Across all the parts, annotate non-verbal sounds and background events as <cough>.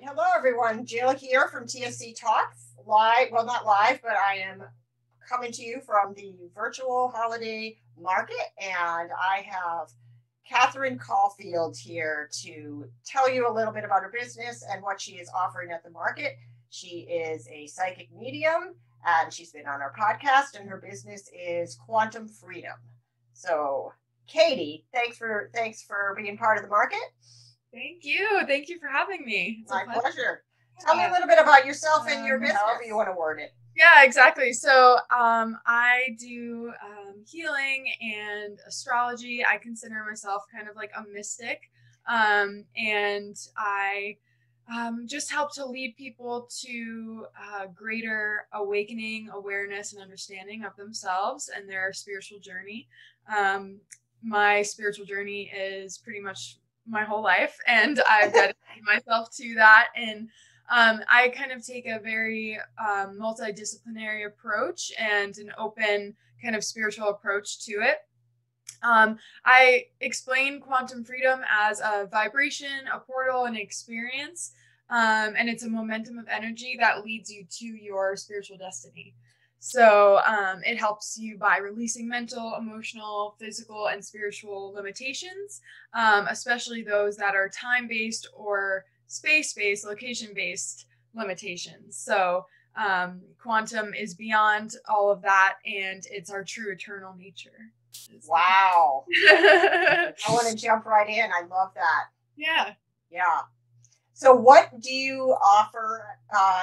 right. Hello, everyone. Jill here from TSC Talks live. Well, not live, but I am coming to you from the virtual holiday market, and I have Katherine Caulfield here to tell you a little bit about her business and what she is offering at the market. She is a psychic medium, and she's been on our podcast, and her business is Quantum Freedom. So, Katy, thanks for thanks for being part of the market. Thank you. Thank you for having me. It's My pleasure. pleasure. Tell me a little bit about yourself and your um, business. However you want to word it. Yeah, exactly. So um, I do um, healing and astrology. I consider myself kind of like a mystic. Um, and I um, just help to lead people to uh, greater awakening, awareness, and understanding of themselves and their spiritual journey. Um, my spiritual journey is pretty much my whole life, and I've dedicated <laughs> myself to that. And um, I kind of take a very um, multidisciplinary approach and an open kind of spiritual approach to it. Um, I explain quantum freedom as a vibration, a portal, an experience, um, and it's a momentum of energy that leads you to your spiritual destiny. So um, it helps you by releasing mental, emotional, physical, and spiritual limitations, um, especially those that are time based or space based, location based limitations. So um, quantum is beyond all of that, and it's our true eternal nature. Wow. <laughs> I want to jump right in. I love that. Yeah. Yeah. So, what do you offer? Uh,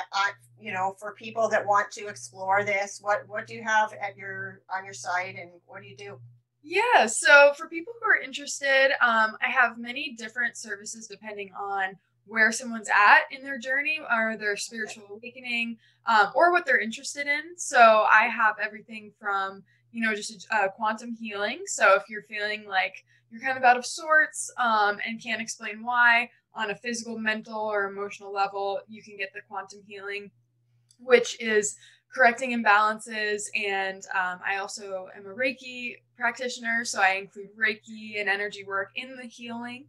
you know, for people that want to explore this, what what do you have at your on your site, and what do you do? Yeah. So, for people who are interested, um, I have many different services depending on where someone's at in their journey or their spiritual awakening um, or what they're interested in. So I have everything from, you know, just uh, quantum healing. So if you're feeling like you're kind of out of sorts um, and can't explain why on a physical, mental, or emotional level, you can get the quantum healing, which is correcting imbalances. And um, I also am a Reiki practitioner. So I include Reiki and energy work in the healing.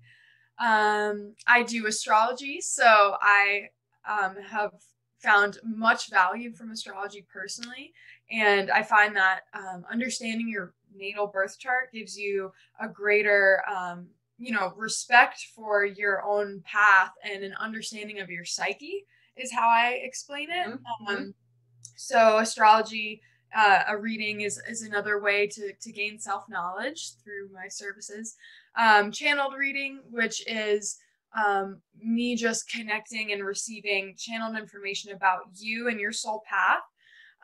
Um, I do astrology, so I um, have found much value from astrology personally, and I find that um, understanding your natal birth chart gives you a greater, um, you know, respect for your own path and an understanding of your psyche is how I explain it. Mm-hmm. Um, so astrology. Uh, a reading is, is another way to, to gain self knowledge through my services um, channeled reading, which is um, me just connecting and receiving channeled information about you and your soul path.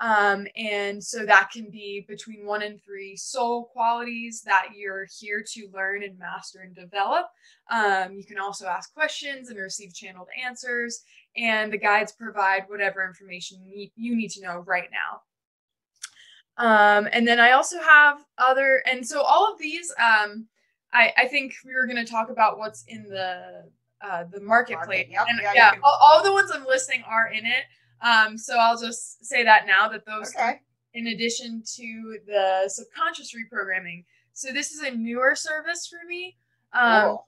Um, and so that can be between one and three soul qualities that you're here to learn and master and develop. Um, you can also ask questions and receive channeled answers, and the guides provide whatever information you need, you need to know right now. Um, and then I also have other, and so all of these, um, I, I think we were going to talk about what's in the uh, the marketplace. Market, yep, and, yeah, yeah all, all, the ones I'm listing are in it. Um, so I'll just say that now that those, okay. in addition to the subconscious reprogramming. So this is a newer service for me. Um, cool.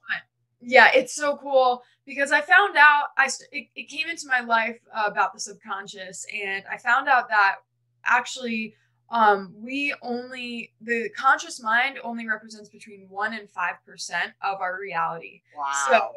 Yeah, it's so cool because I found out I it, it came into my life uh, about the subconscious, and I found out that actually um, we only the conscious mind only represents between one and five percent of our reality. Wow. So, <laughs>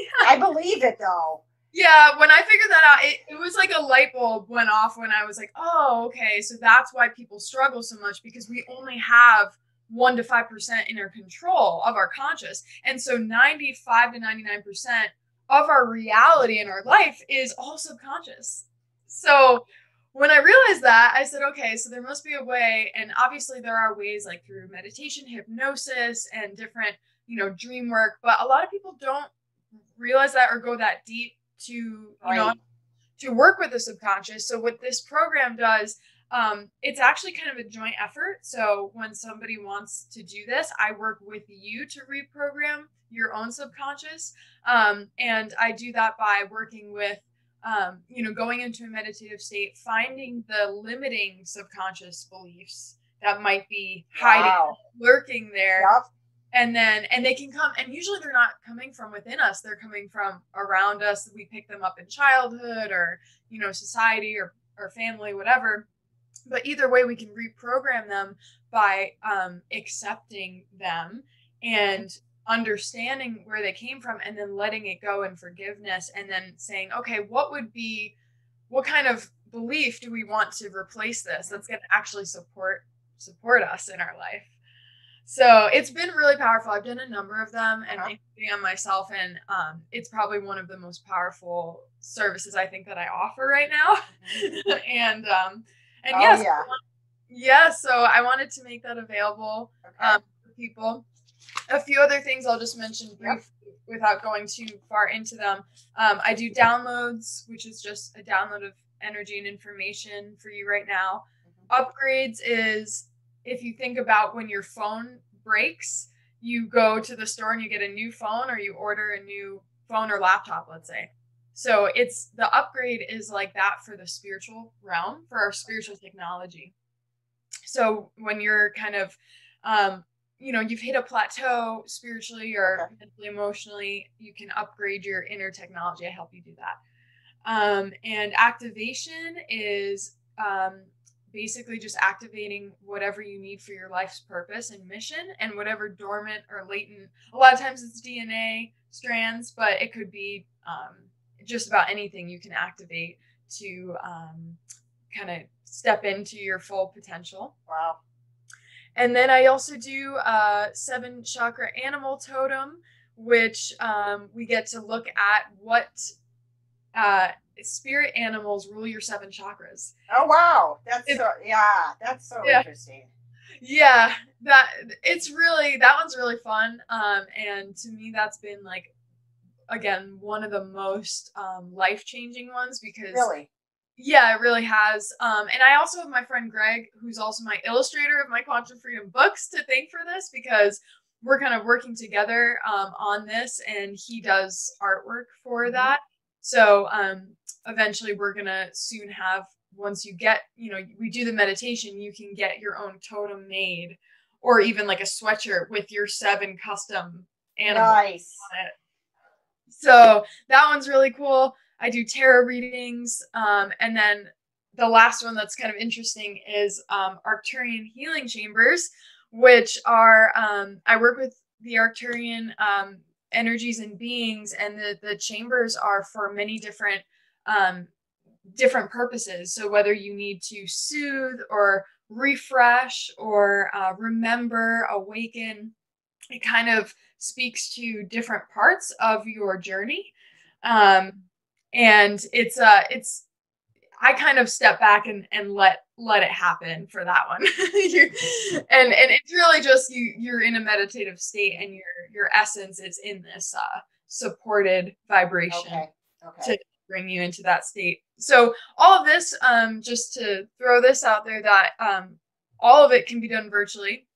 yeah. I believe it though. Yeah, when I figured that out, it, it was like a light bulb went off when I was like, oh, okay, so that's why people struggle so much because we only have one to five percent in our control of our conscious. And so 95 to 99 percent of our reality in our life is all subconscious. So when I realized that, I said, okay, so there must be a way. And obviously, there are ways like through meditation, hypnosis, and different, you know, dream work. But a lot of people don't realize that or go that deep to, you right. know, to work with the subconscious. So, what this program does, um, it's actually kind of a joint effort. So, when somebody wants to do this, I work with you to reprogram your own subconscious. Um, and I do that by working with um, you know, going into a meditative state, finding the limiting subconscious beliefs that might be hiding, wow. lurking there, yep. And then and they can come and usually they're not coming from within us. They're coming from around us. We pick them up in childhood or you know society or or family whatever. But either way we can reprogram them by um, accepting them and understanding where they came from and then letting it go in forgiveness and then saying okay what would be what kind of belief do we want to replace this that's going to actually support support us in our life so it's been really powerful. I've done a number of them and uh-huh. including on myself, and um, it's probably one of the most powerful services I think that I offer right now. Mm-hmm. <laughs> and um, and oh, yes, yeah. yeah. So I wanted to make that available okay. um, for people. A few other things I'll just mention briefly yep. without going too far into them. Um, I do downloads, which is just a download of energy and information for you right now. Mm-hmm. Upgrades is if you think about when your phone breaks, you go to the store and you get a new phone or you order a new phone or laptop, let's say. So it's the upgrade is like that for the spiritual realm, for our spiritual technology. So when you're kind of, um, you know, you've hit a plateau spiritually or mentally, emotionally, you can upgrade your inner technology. I help you do that. Um, and activation is um, basically just activating whatever you need for your life's purpose and mission and whatever dormant or latent a lot of times it's dna strands but it could be um, just about anything you can activate to um, kind of step into your full potential. Wow. And then i also do a seven chakra animal totem which um, we get to look at what uh, spirit animals rule your seven chakras. Oh wow, that's it, so yeah, that's so yeah. interesting. Yeah, that it's really that one's really fun. Um, and to me, that's been like again one of the most um, life changing ones because really. Yeah, it really has. Um, and I also have my friend Greg, who's also my illustrator of my Quantum Freedom books, to thank for this because we're kind of working together um, on this, and he does artwork for mm-hmm. that. So um, eventually we're gonna soon have once you get you know we do the meditation you can get your own totem made or even like a sweatshirt with your seven custom animals nice. on it so that one's really cool i do tarot readings um, and then the last one that's kind of interesting is um, arcturian healing chambers which are um, i work with the arcturian um, energies and beings and the, the chambers are for many different um, different purposes. So whether you need to soothe or refresh or uh, remember, awaken, it kind of speaks to different parts of your journey. Um, and it's uh it's I kind of step back and, and let let it happen for that one. <laughs> and and it's really just you you're in a meditative state and your your essence is in this uh supported vibration okay. Okay. to bring you into that state. So all of this, um, just to throw this out there, that um, all of it can be done virtually.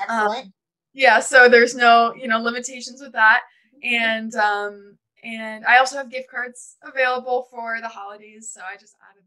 Excellent. Um, yeah, so there's no you know limitations with that, and um, and I also have gift cards available for the holidays, so I just added